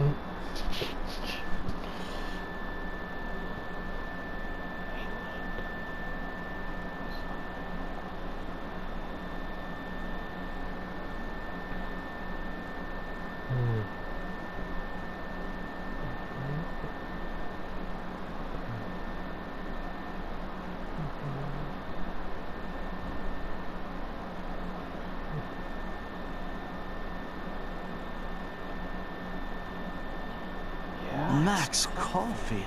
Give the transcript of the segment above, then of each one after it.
嗯。Max Caulfield.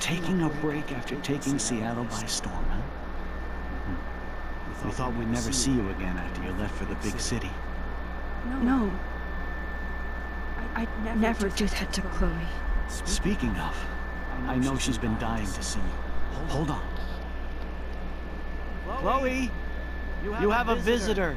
Taking a break after taking Seattle by storm, huh? Hmm. We thought we'd never see you again after you left for the big city. No. I'd never do that to Chloe. Speaking of, I know she's been dying to see you. Hold on. Chloe, you have a visitor.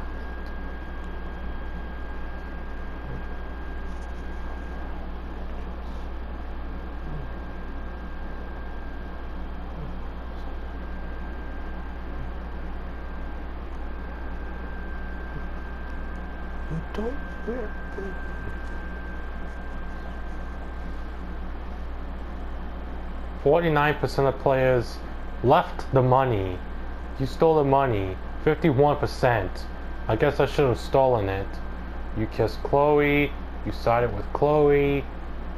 Don't Forty-nine percent of players left the money. You stole the money. Fifty-one percent. I guess I should have stolen it. You kissed Chloe. You sided with Chloe.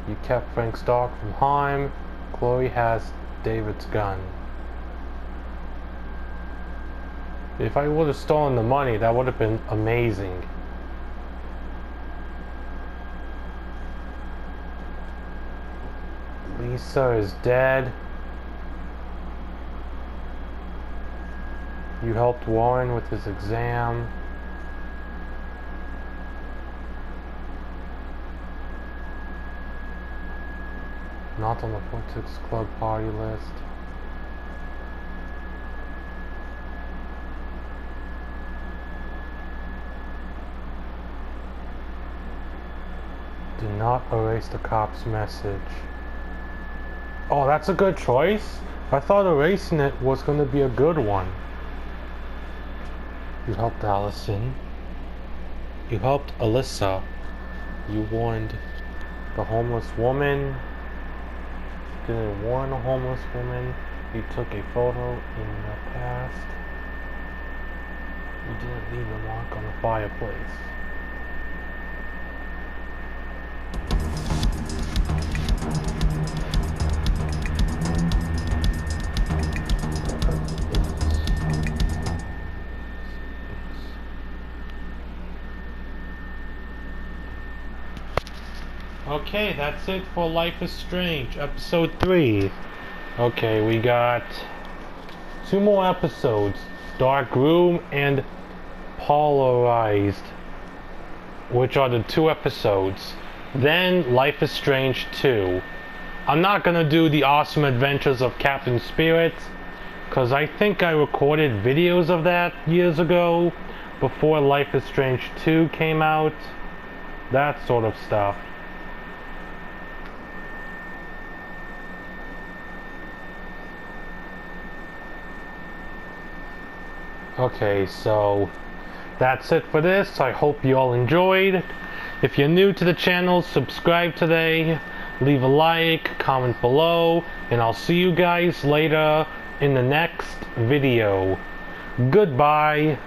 You kept Frank Stark from harm. Chloe has David's gun. If I would have stolen the money, that would have been amazing. Lisa is dead. You helped Warren with his exam. Not on the Vortex Club party list. Do not erase the cop's message. Oh, that's a good choice. I thought erasing it was going to be a good one. You helped Allison. You helped Alyssa. You warned the homeless woman. Didn't warn a homeless woman. You took a photo in the past. You didn't leave a mark on the fireplace. Okay, that's it for Life is Strange, episode 3. Okay, we got two more episodes Dark Room and Polarized, which are the two episodes. Then Life is Strange 2. I'm not gonna do the awesome adventures of Captain Spirit, because I think I recorded videos of that years ago before Life is Strange 2 came out. That sort of stuff. Okay, so that's it for this. I hope you all enjoyed. If you're new to the channel, subscribe today. Leave a like, comment below, and I'll see you guys later in the next video. Goodbye.